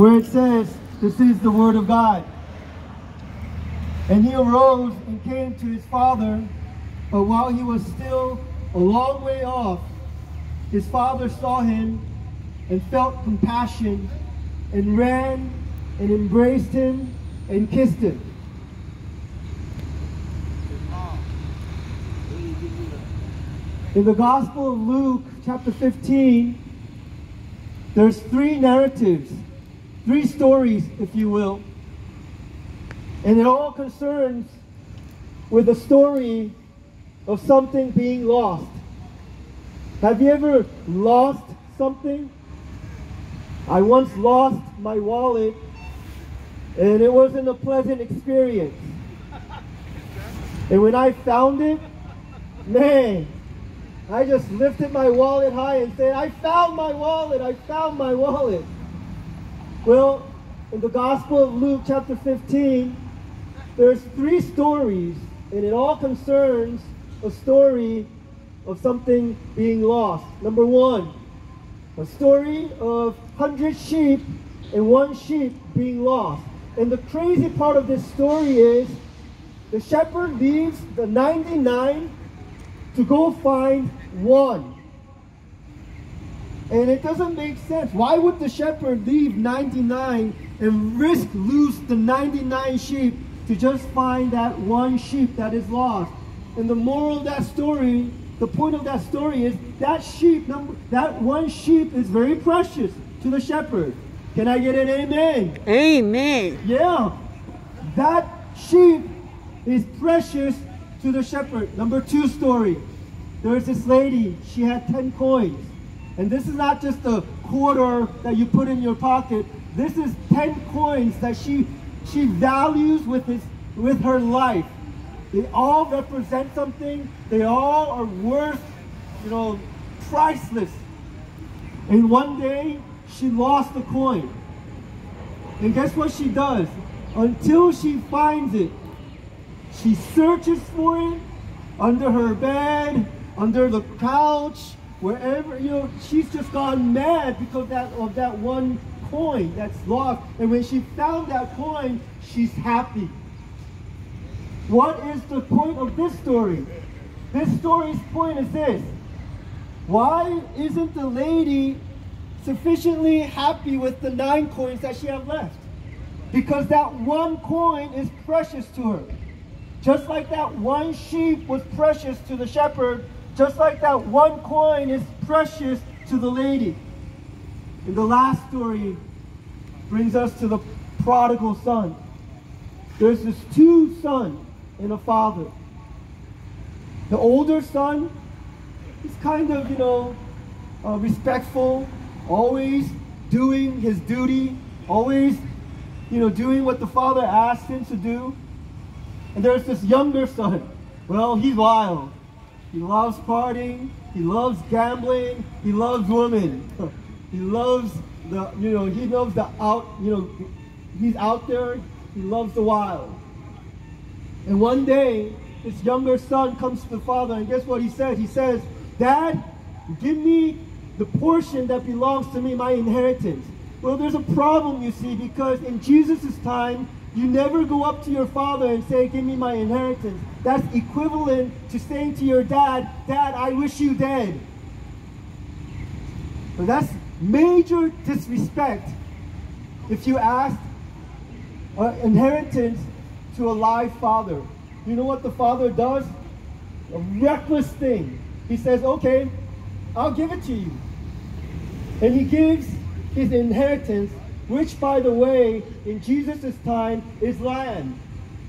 where it says, This is the word of God. And he arose and came to his father, but while he was still a long way off, his father saw him and felt compassion and ran and embraced him and kissed him. In the Gospel of Luke, chapter 15, there's three narratives, three stories, if you will. And it all concerns with the story of something being lost. Have you ever lost something? I once lost my wallet and it wasn't a pleasant experience. And when I found it, man, I just lifted my wallet high and said, I found my wallet, I found my wallet. Well, in the Gospel of Luke, chapter 15, there's three stories, and it all concerns a story of something being lost. Number one, a story of 100 sheep and one sheep being lost. And the crazy part of this story is the shepherd leaves the 99 to go find one. And it doesn't make sense. Why would the shepherd leave 99 and risk lose the 99 sheep to just find that one sheep that is lost? And the moral of that story, the point of that story is that sheep, that one sheep is very precious to the shepherd. Can I get an amen? Amen. Yeah. That sheep is precious to the shepherd. Number two story. There's this lady, she had 10 coins. And this is not just a quarter that you put in your pocket. This is 10 coins that she she values with his with her life. They all represent something. They all are worth, you know, priceless. And one day she lost the coin. And guess what she does? Until she finds it, she searches for it under her bed, under the couch, wherever, you know, she's just gone mad because that, of that one coin that's lost. And when she found that coin, she's happy. What is the point of this story? This story's point is this. Why isn't the lady sufficiently happy with the nine coins that she had left? Because that one coin is precious to her. Just like that one sheep was precious to the shepherd, just like that one coin is precious to the lady. And the last story brings us to the prodigal son. There's this two sons and a father. The older son is kind of, you know, uh, respectful, always doing his duty, always, you know, doing what the father asked him to do. And there's this younger son. Well, he's wild. He loves partying. He loves gambling. He loves women. he loves the, you know, he loves the out, you know, he's out there. He loves the wild. And one day, this younger son comes to the father, and guess what he says? He says, Dad, give me the portion that belongs to me, my inheritance. Well, there's a problem, you see, because in Jesus' time, you never go up to your father and say, give me my inheritance. That's equivalent to saying to your dad, Dad, I wish you dead. But that's major disrespect if you ask an inheritance to a live father. You know what the father does? A reckless thing. He says, okay, I'll give it to you. And he gives his inheritance which by the way, in Jesus' time is land.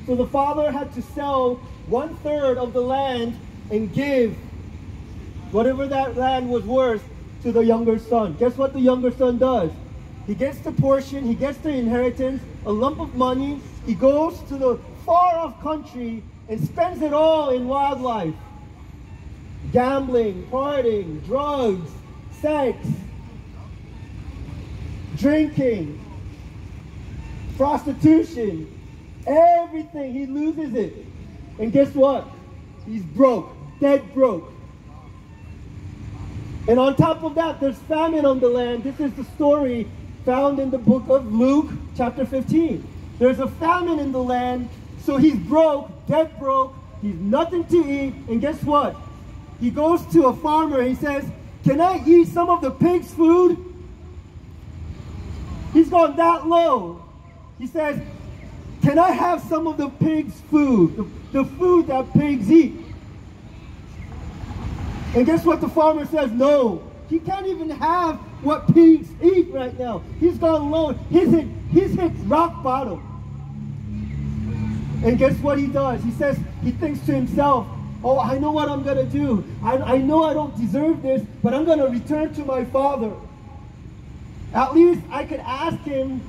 So the father had to sell one third of the land and give whatever that land was worth to the younger son. Guess what the younger son does? He gets the portion, he gets the inheritance, a lump of money, he goes to the far off country and spends it all in wildlife. Gambling, partying, drugs, sex, drinking, prostitution, everything. He loses it. And guess what? He's broke, dead broke. And on top of that, there's famine on the land. This is the story found in the book of Luke, chapter 15. There's a famine in the land, so he's broke, dead broke, he's nothing to eat, and guess what? He goes to a farmer, and he says, Can I eat some of the pig's food? He's gone that low. He says, Can I have some of the pig's food? The, the food that pigs eat. And guess what the farmer says? No. He can't even have what pigs eat right now. He's gone low. He's hit, he's hit rock bottom. And guess what he does? He says, he thinks to himself, oh, I know what I'm going to do. I, I know I don't deserve this, but I'm going to return to my father. At least I could ask him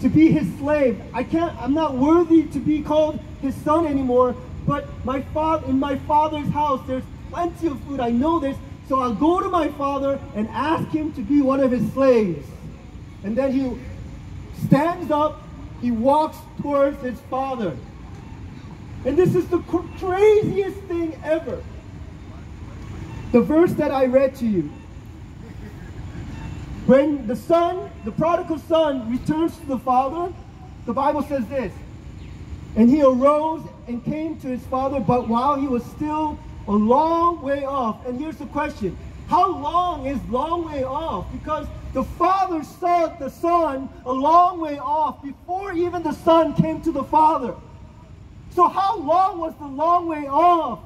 to be his slave. I can't, I'm not worthy to be called his son anymore, but my father, in my father's house, there's plenty of food. I know this. So I'll go to my father and ask him to be one of his slaves. And then he stands up, he walks towards his father. And this is the craziest thing ever. The verse that I read to you. When the son, the prodigal son, returns to the father, the Bible says this. And he arose and came to his father, but while he was still a long way off. And here's the question. How long is long way off? Because the father saw the son a long way off before even the son came to the father. So how long was the long way off?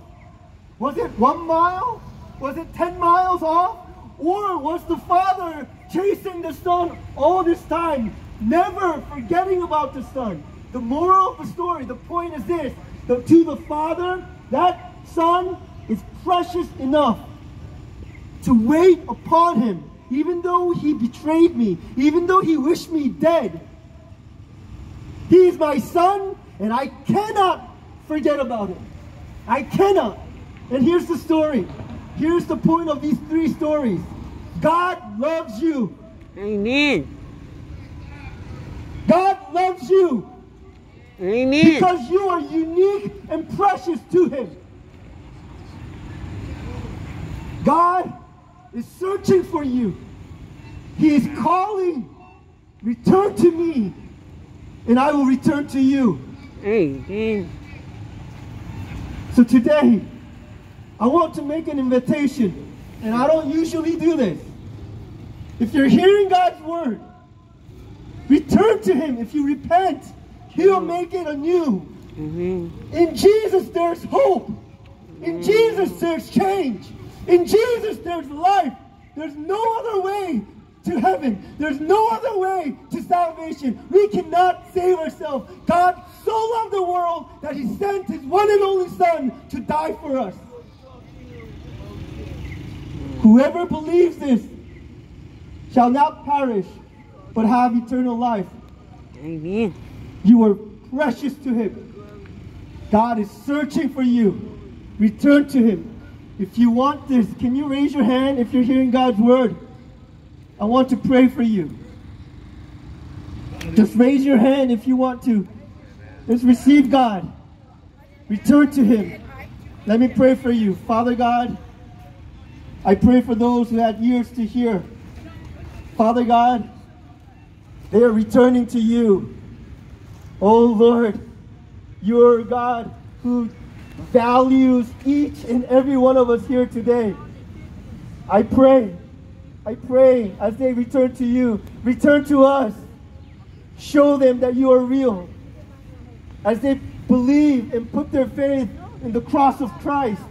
Was it one mile? Was it 10 miles off? Or was the father chasing the son all this time, never forgetting about the son? The moral of the story, the point is this, that to the father, that son is precious enough to wait upon him, even though he betrayed me, even though he wished me dead. He is my son, and I cannot forget about him. I cannot. And here's the story. Here's the point of these three stories. God loves you. Amen. God loves you. Amen. Because you are unique and precious to him. God is searching for you. He is calling, return to me, and I will return to you. Amen. So today, I want to make an invitation, and I don't usually do this. If you're hearing God's word, return to Him. If you repent, He'll mm-hmm. make it anew. Amen. In Jesus, there's hope. In mm-hmm. Jesus, there's change. In Jesus, there's life. There's no other way to heaven. There's no other way to salvation. We cannot save ourselves. God so loved the world that he sent his one and only Son to die for us. Whoever believes this shall not perish, but have eternal life. Amen. You are precious to him. God is searching for you. Return to him. If you want this, can you raise your hand if you're hearing God's word? I want to pray for you. Just raise your hand if you want to. Let's receive God. Return to Him. Let me pray for you. Father God, I pray for those who had ears to hear. Father God, they are returning to you. Oh Lord, you're God who values each and every one of us here today. I pray, I pray as they return to you, return to us. Show them that you are real. As they believe and put their faith in the cross of Christ,